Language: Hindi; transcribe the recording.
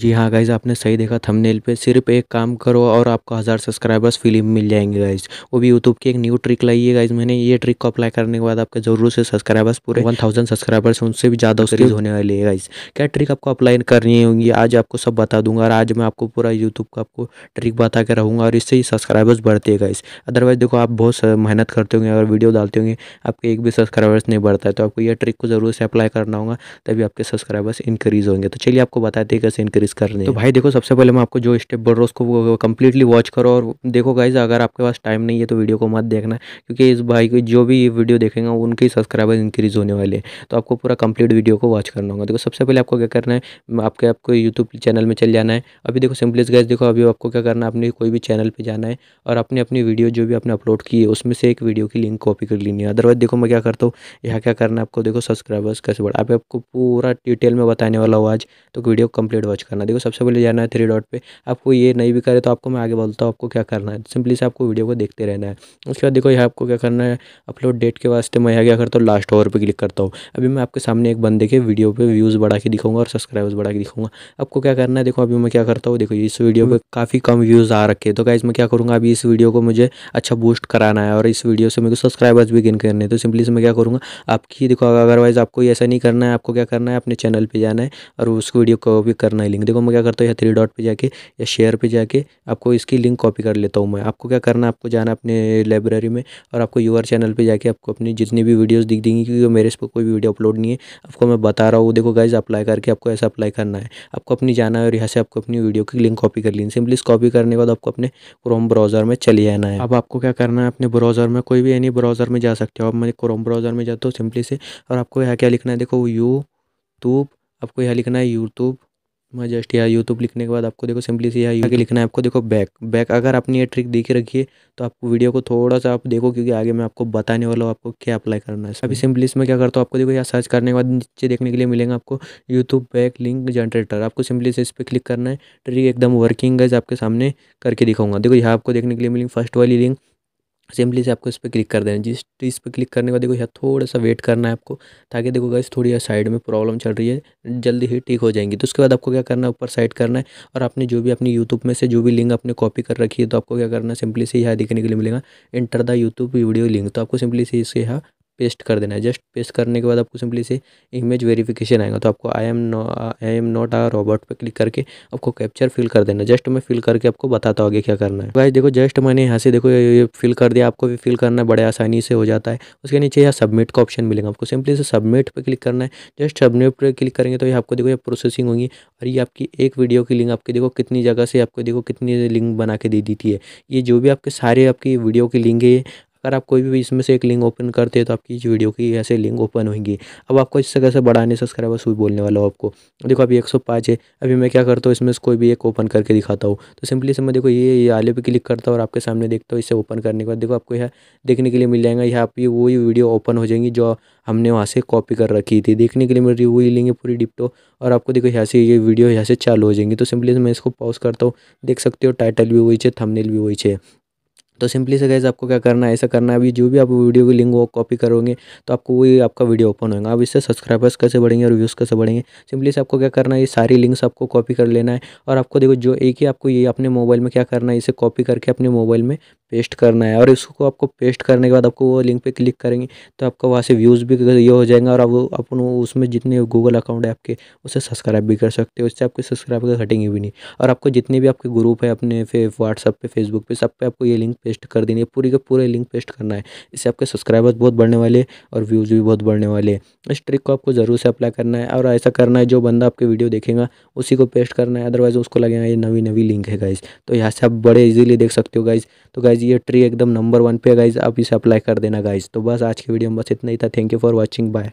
जी हाँ गाइज़ आपने सही देखा थंबनेल पे। सिर्फ़ एक काम करो और आपको हज़ार सब्सक्राइबर्स फ़िल्म मिल जाएँगे गाइज़ वो भी यूट्यूब की एक न्यू ट्रिक लाई है गाइज़ मैंने ये ट्रिक को अप्लाई करने के बाद आपके ज़रूर से सब्सक्राइबर्स पूरे वन थाउज़ेंड सब्सक्राइबर्स उनसे भी ज़्यादा सीरीज़ होने वाली है गाइज़ क्या ट्रिक आपको अप्लाई करनी होगी? आज आपको सब बता दूँगा और आज मैं आपको पूरा यूट्यूब का आपको ट्रिक बता के रहूँगा और इससे ही सब्सक्राइबर्स बढ़ते हैं गाइज़ अदरवाइज़ देखो आप बहुत मेहनत करते होंगे अगर वीडियो डालते होंगे। आपके एक भी सब्सक्राइबर्स नहीं बढ़ता है। तो आपको यह ट्रिक को ज़रूर से अप्लाई करना होगा तभी आपके सब्सक्राइबर्स इंक्रीज़ होंगे। तो चलिए आपको बताते हैं कैसे इंक्रीज़ करने तो भाई देखो सबसे पहले मैं आपको जो स्टेप बोल रहा हूँ उसको कम्प्लीटली वॉच करो और देखो गाइज़ अगर आपके पास टाइम नहीं है तो वीडियो को मत देखना क्योंकि इस भाई को जो भी वीडियो देखेंगे उनके सब्सक्राइबर इंक्रीज़ होने वाले हैं। तो आपको पूरा कंप्लीट वीडियो को वॉच करना होगा। देखो सबसे पहले आपको क्या करना है आपके आपको यूट्यूब चैनल में चल जाना है। अभी देखो सिंपली गाइज़ देखो अभी आपको क्या करना है अपने कोई भी चैनल पर जाना है और अपनी अपनी वीडियो जो भी आपने अपलोड की है उसमें से एक वीडियो की लिंक कॉपी कर लेनी है। अदरवाइज़ देखो मैं क्या करता हूँ यहाँ क्या करना है आपको देखो सब्सक्राइबर्स कैसे बढ़ा आपको पूरा डिटेल में बताने वाला हूँ आज तो वीडियो कंप्लीट वॉच करना। देखो, सबसे पहले जाना है थ्री डॉट पे। आपको ये नहीं भी करे तो आपको मैं आगे बोलता हूँ, आपको क्या करना है? सिंपली से आपको वीडियो को देखते रहना है। उसके बाद देखो, यहाँ आपको क्या करना है? अपलोड डेट के वास्ते मैं यहाँ क्या करता हूँ? लास्ट ओवर पर क्लिक करता हूँ। अभी मैं आपके सामने एक बंदे के वीडियो पर व्यूज़ बढ़ा के दिखाऊँगा और सब्सक्राइबर्स बढ़ा के दिखाऊँगा। आपको क्या करना है? देखो, अभी मैं क्या करता हूँ? देखो, इस वीडियो पर काफ़ी कम व्यूज़ आ रखे तो गाइज़ मैं क्या करूँगा? अभी इस वीडियो को मुझे अच्छा बूस्ट कराना है और इस वीडियो से मेरे को सब्सक्राइबर्स भी गेन करने तो सिंपली से मैं क्या करूँगा? आपकी देखो अदरवाइज़ आपको ऐसा नहीं करना है, आपको क्या करना है? अपने चैनल पर जाना है और उस वीडियो को भी करना है लिंक देखो, मैं क्या करता हूँ या थ्री डॉट पर जाके या शेयर पर जाके आपको इसकी लिंक कॉपी कर लेता हूँ मैं। आपको क्या करना है, आपको जाना अपने लाइब्रेरी में और आपको यूआर चैनल पे जाके आपको अपनी जितनी भी वीडियोज़ दिख देंगी, क्योंकि मेरे इस पर कोई वीडियो अपलोड नहीं है, आपको मैं बता रहा हूँ। देखो गाइज़ अप्लाई करके आपको ऐसा अप्लाई करना है। आपको अपनी जाना है और यहाँ से आपको अपनी वीडियो की लिंक कॉपी कर ली सिंपली कॉपी करने के बाद आपको अपने क्रोम ब्राउज़र में चले जाना है। अब आपको क्या करना है, अपने ब्राउज़र में कोई भी एनी ब्राउज़र में जा सकते हो। अब मैं क्रोम ब्राउज़र में जाता हूँ सिंपली से और आपको यहाँ क्या लिखना है, देखो यू यूट्यूब आपको यहाँ लिखना है यूट्यूब मैं जस्ट यहाँ यूट्यूब लिखने के बाद आपको देखो सिंपली से यहाँ आगे लिखना है। आपको देखो बैक बैक अगर आपने ये ट्रिक देख रखी तो आपको वीडियो को थोड़ा सा आप देखो क्योंकि आगे मैं आपको बताने वाला हूँ आपको क्या अप्लाई करना है। अभी सिंपली इसमें क्या करता हूँ, आपको देखो यहाँ सर्च करने के बाद नीचे देखने के लिए मिलेगा आपको यूट्यूब बैक लिंक जनरेटर आपको सिंपली से इस पर क्लिक करना है। ट्रिक एकदम वर्किंग है आपके सामने करके दिखाऊँगा। देखो यहाँ आपको देखने के लिए मिलेंगे फ़र्स्ट वाली लिंक सिंपली से आपको इस पर क्लिक कर देना। जिस, इस पर क्लिक करने के देखो यहाँ थोड़ा सा वेट करना है आपको, ताकि देखो गाइस थोड़ी साइड में प्रॉब्लम चल रही है, जल्दी ही ठीक हो जाएँगी। तो उसके बाद आपको क्या करना है, ऊपर साइड करना है और आपने जो भी अपनी यूट्यूब में से जो भी लिंक आपने कॉपी कर रखी है तो आपको क्या करना है, सिंपली से यहाँ देखने के लिए मिलेगा enter the YouTube video link तो आपको सिंपली से इसे यहाँ पेस्ट कर देना है। जस्ट पेस्ट करने के बाद आपको सिंपली से इमेज वेरिफिकेशन आएगा। तो आपको I am no I am not a robot पे क्लिक करके आपको कैप्चर फिल कर देना जस्ट मैं फिल करके आपको बताता हूँ आगे क्या करना है। भाई देखो, जस्ट मैंने यहाँ से देखो ये फिल कर दिया। आपको भी फिल करना बड़े आसानी से हो जाता है। उसके नीचे यहाँ सबमिट का ऑप्शन मिलेगा। आपको सिंपली से सबमिट पर क्लिक करना है। जस्ट सबमिट पर क्लिक करेंगे तो ये आपको देखो ये प्रोसेसिंग होगी। और ये आपकी एक वीडियो की लिंक आपकी देखो कितनी जगह से आपको देखो कितनी लिंक बना के दे दी है ये। जो भी आपके सारे आपकी वीडियो की लिंक है अगर आप कोई भी इसमें से एक लिंक ओपन करते हैं तो आपकी इस वीडियो की ऐसे लिंक ओपन होंगी। अब आपको इससे कैसे बढ़ाने सब्सक्राइबर्स भी बोलने वाला हूँ आपको। देखो, अभी एक सौ पाँच है। अभी मैं क्या करता हूँ, इसमें से कोई भी एक ओपन करके दिखाता हूँ। तो सिंपली से मैं देखो, ये ये आले पे क्लिक करता हूँ और आपके सामने देखता हूँ, इसे ओपन करने के बाद देखो, आपको यह देखने के लिए मिल जाएगा। यहाँ पे वही वीडियो ओपन हो जाएँगी, जो हमने वहाँ से कॉपी कर रखी थी। देखने के लिए मेरी वही है पूरी डिप्टो और आपको देखो, यहाँ से ये वीडियो यहाँ से चालू हो जाएँगी। तो सिंपली से मैं इसको पॉज करता हूँ। देख सकते हो टाइटल भी वही है थंबनेल भी वही है तो सिंपली से गैस आपको क्या करना है, ऐसा करना है, अभी जो भी आप वीडियो की लिंक वो कॉपी करोगे तो आपको वही आपका वीडियो ओपन होगा अब इससे सब्सक्राइबर्स कैसे बढ़ेंगे और व्यूज़ कैसे बढ़ेंगे? सिंपली से आपको क्या करना है, ये सारी लिंक्स आपको कॉपी कर लेना है। और आपको देखो, जो एक ही आपको ये अपने मोबाइल में क्या करना है, इसे कॉपी करके अपने मोबाइल में पेस्ट करना है और इसको आपको पेस्ट करने के बाद आपको वो लिंक पे क्लिक करेंगे तो आपका वहाँ से व्यूज़ भी ये हो जाएँगे और आप अपन उसमें जितने गूगल अकाउंट है आपके, उसे सब्सक्राइब भी कर सकते हो, इससे आपके सब्सक्राइब घटेंगे भी नहीं। और आपको जितने भी आपके ग्रुप है अपने व्हाट्सअप पे फेसबुक पे, सब पे आपको ये लिंक पेस्ट कर देनी है, पूरी के पूरे लिंक पेस्ट करना है। इससे आपके सब्सक्राइबर्स बहुत बढ़ने वाले और व्यूज़ भी बहुत बढ़ने वाले इस ट्रिक को आपको ज़रूर से अप्लाई करना है और ऐसा करना है जो बंदा आपके वीडियो देखेगा, उसी को पेस्ट करना है अदरवाइज़ उसको लगेगा ये नवी नवी लिंक है गाइज़ तो यहाँ से आप बड़े इजीली देख सकते हो गाइज़ तो गाइज़ ये ट्री एकदम नंबर वन पे गाइज़ आप इसे अप्लाई कर देना गाइज़ तो बस आज की वीडियो में बस इतना ही था। Thank you for watching bye